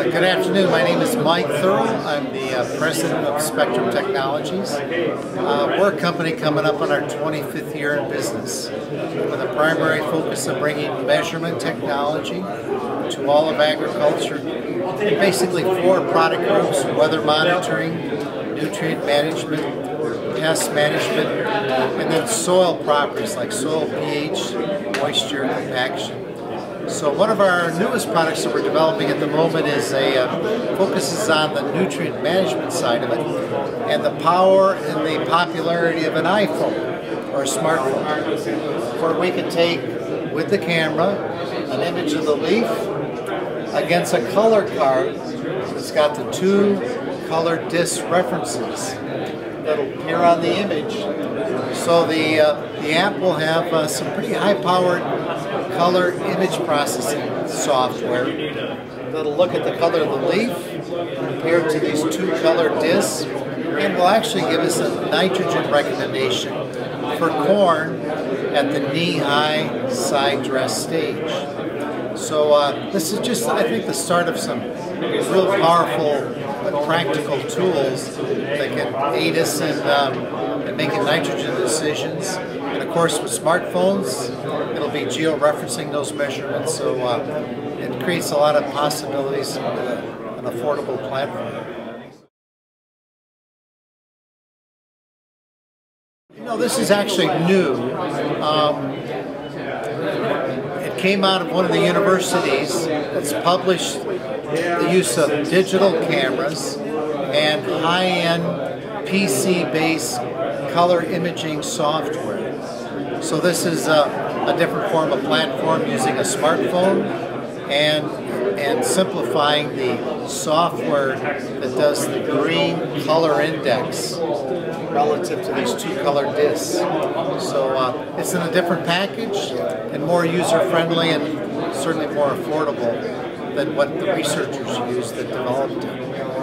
Uh, good afternoon. My name is Mike Thurow. I'm the uh, president of Spectrum Technologies. Uh, we're a company coming up on our 25th year in business with a primary focus of bringing measurement technology to all of agriculture. Basically four product groups, weather monitoring, nutrient management, pest management, and then soil properties like soil pH, moisture, compaction. So one of our newest products that we're developing at the moment is a uh, focuses on the nutrient management side of it and the power and the popularity of an iPhone or a smartphone where we can take with the camera an image of the leaf against a color card that's got the two color disc references that'll appear on the image. So the, uh, the app will have uh, some pretty high-powered color image processing software that'll look at the color of the leaf compared to these two color discs and will actually give us a nitrogen recommendation for corn at the knee-high side dress stage. So uh, this is just, I think, the start of some real powerful practical tools that can aid us in, um, in making nitrogen decisions. And of course, with smartphones, it'll be geo-referencing those measurements, so uh, it creates a lot of possibilities with a, an affordable platform. You know, this is actually new. Um, it came out of one of the universities that's published the use of digital cameras and high-end PC-based color imaging software. So this is a, a, different form of platform using a smartphone and and simplifying the software that does the green color index relative to these two color discs. So uh, it's in a different package and more user-friendly and certainly more affordable than what the researchers used that developed it.